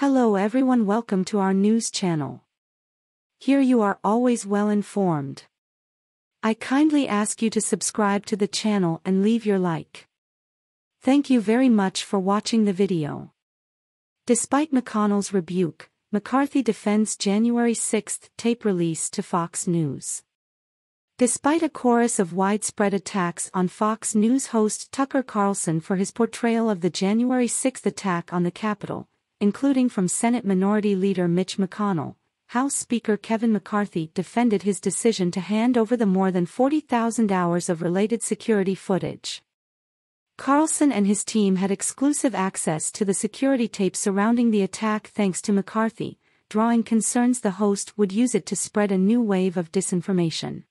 Hello everyone welcome to our news channel. Here you are always well informed. I kindly ask you to subscribe to the channel and leave your like. Thank you very much for watching the video. Despite McConnell's rebuke, McCarthy defends January 6 tape release to Fox News. Despite a chorus of widespread attacks on Fox News host Tucker Carlson for his portrayal of the January 6 attack on the Capitol, including from Senate Minority Leader Mitch McConnell, House Speaker Kevin McCarthy defended his decision to hand over the more than 40,000 hours of related security footage. Carlson and his team had exclusive access to the security tape surrounding the attack thanks to McCarthy, drawing concerns the host would use it to spread a new wave of disinformation.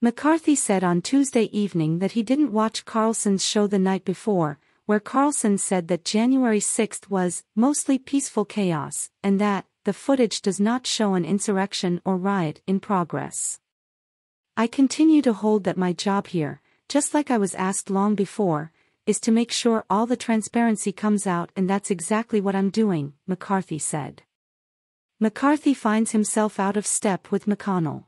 McCarthy said on Tuesday evening that he didn't watch Carlson's show the night before, where Carlson said that January 6 was mostly peaceful chaos, and that the footage does not show an insurrection or riot in progress. I continue to hold that my job here, just like I was asked long before, is to make sure all the transparency comes out and that's exactly what I'm doing, McCarthy said. McCarthy finds himself out of step with McConnell.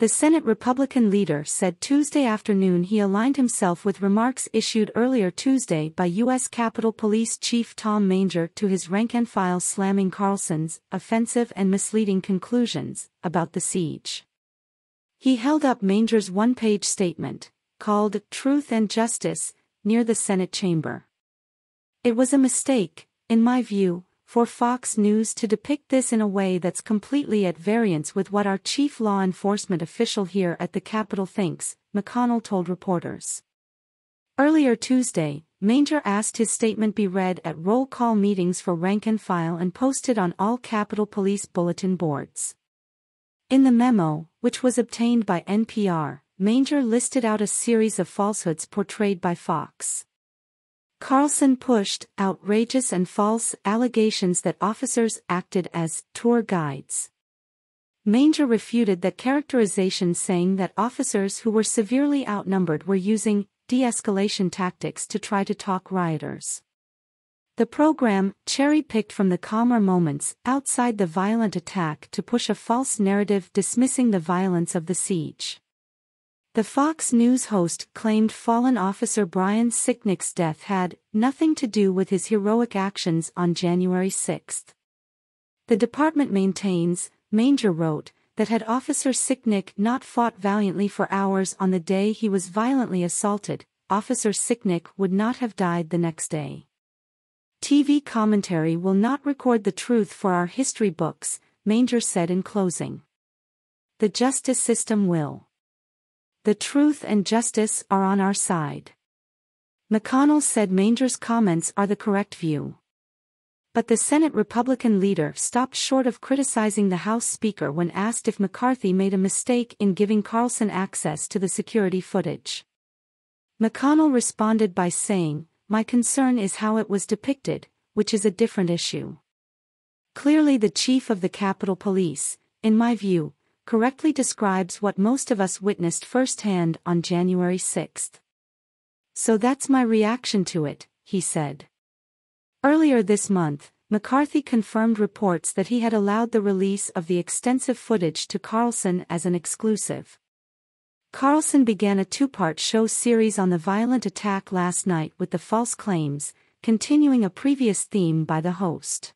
The Senate Republican leader said Tuesday afternoon he aligned himself with remarks issued earlier Tuesday by U.S. Capitol Police Chief Tom Manger to his rank and file slamming Carlson's offensive and misleading conclusions about the siege. He held up Manger's one page statement, called Truth and Justice, near the Senate chamber. It was a mistake, in my view, for Fox News to depict this in a way that's completely at variance with what our chief law enforcement official here at the Capitol thinks, McConnell told reporters. Earlier Tuesday, Manger asked his statement be read at roll call meetings for rank and file and posted on all Capitol Police bulletin boards. In the memo, which was obtained by NPR, Manger listed out a series of falsehoods portrayed by Fox. Carlson pushed outrageous and false allegations that officers acted as tour guides. Manger refuted that characterization saying that officers who were severely outnumbered were using de-escalation tactics to try to talk rioters. The program cherry-picked from the calmer moments outside the violent attack to push a false narrative dismissing the violence of the siege. The Fox News host claimed fallen officer Brian Sicknick's death had nothing to do with his heroic actions on January 6. The department maintains, Manger wrote, that had Officer Sicknick not fought valiantly for hours on the day he was violently assaulted, Officer Sicknick would not have died the next day. TV commentary will not record the truth for our history books, Manger said in closing. The justice system will. The truth and justice are on our side. McConnell said Manger's comments are the correct view. But the Senate Republican leader stopped short of criticizing the House Speaker when asked if McCarthy made a mistake in giving Carlson access to the security footage. McConnell responded by saying, My concern is how it was depicted, which is a different issue. Clearly, the chief of the Capitol Police, in my view, correctly describes what most of us witnessed firsthand on January 6. So that's my reaction to it, he said. Earlier this month, McCarthy confirmed reports that he had allowed the release of the extensive footage to Carlson as an exclusive. Carlson began a two-part show series on the violent attack last night with the false claims, continuing a previous theme by the host.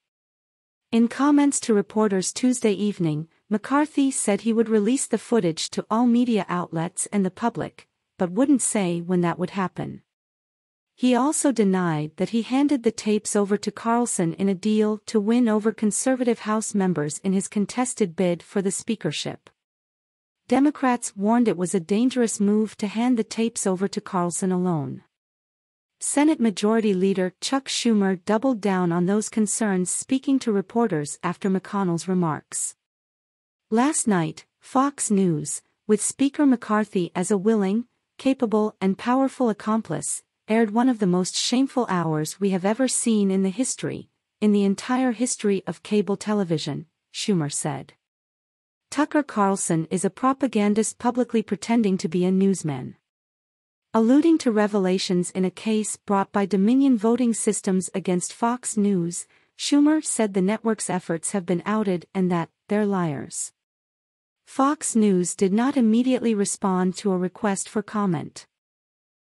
In comments to reporters Tuesday evening, McCarthy said he would release the footage to all media outlets and the public, but wouldn't say when that would happen. He also denied that he handed the tapes over to Carlson in a deal to win over conservative House members in his contested bid for the speakership. Democrats warned it was a dangerous move to hand the tapes over to Carlson alone. Senate Majority Leader Chuck Schumer doubled down on those concerns speaking to reporters after McConnell's remarks. Last night, Fox News, with Speaker McCarthy as a willing, capable and powerful accomplice, aired one of the most shameful hours we have ever seen in the history, in the entire history of cable television, Schumer said. Tucker Carlson is a propagandist publicly pretending to be a newsman. Alluding to revelations in a case brought by Dominion Voting Systems against Fox News, Schumer said the network's efforts have been outed and that they're liars. Fox News did not immediately respond to a request for comment.